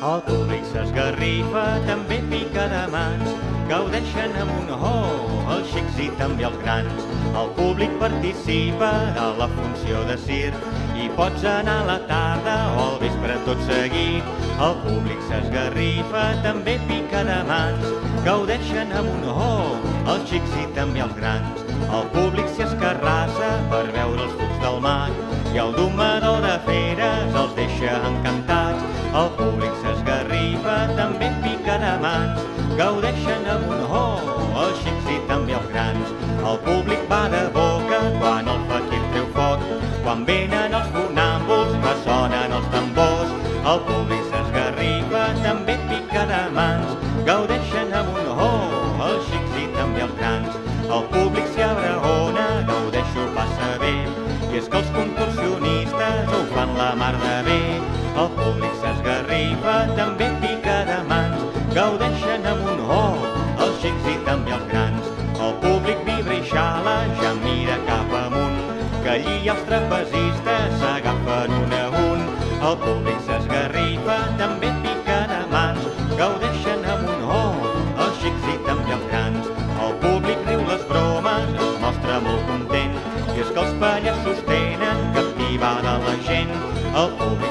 El públic s'esgarrifa, també pica de mans, gaudeixen amb un oh, els xics i també els grans. El públic participa de la funció de circ i pots anar a la tarda o al vespre tot seguit. El públic s'esgarrifa, també pica de mans, gaudeixen amb un oh, els xics i també els grans. El públic s'hi escarrassa per veure els trucs del mag i el domador de feres gaudeixen amb un oh, els xics i també els grans. El públic va de boca quan el faquir treu foc, quan venen els funàmbuls ressonen els tambors. El públic s'esgarrifa, també pica de mans, gaudeixen amb un oh, els xics i també els grans. El públic s'hi abraona, gaudeixo passa bé, i és que els contorsionistes ho fan la mar de bé. El públic s'esgarrifa, també xics i també els grans. El públic vibra i xala, ja mira cap amunt, que allí els trapezistes s'agafen un a un. El públic s'esgarrifa, també pica de mans, gaudeixen amb un oh, els xics i també els grans. El públic riu les bromes, es mostra molt content, i és que els pallassos tenen captivada la gent. El públic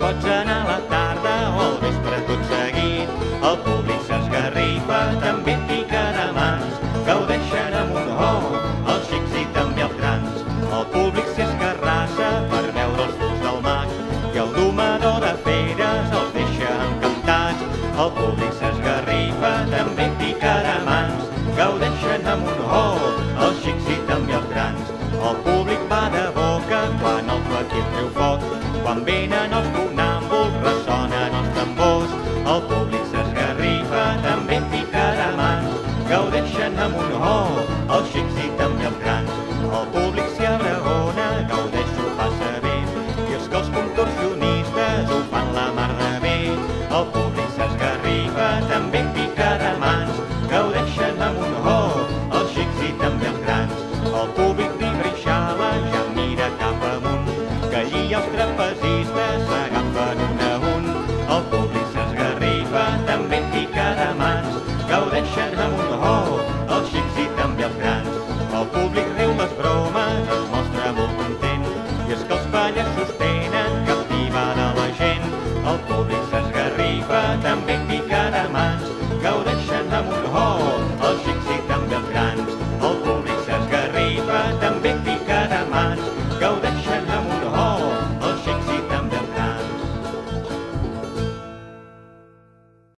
pots anar a la tarda o al vespre tot seguit. El públic s'esgarrifa, també pica de mans, gaudeixen amb un oh, els xics i també els grans. El públic s'hi escarrassa per veure els trucs del mag i el domador de feres els deixa encantats. El públic s'esgarrifa, també pica de mans, gaudeixen amb un oh, els xics i també gaudeixen amb El públic riu les bromes, mostra molt content, i és que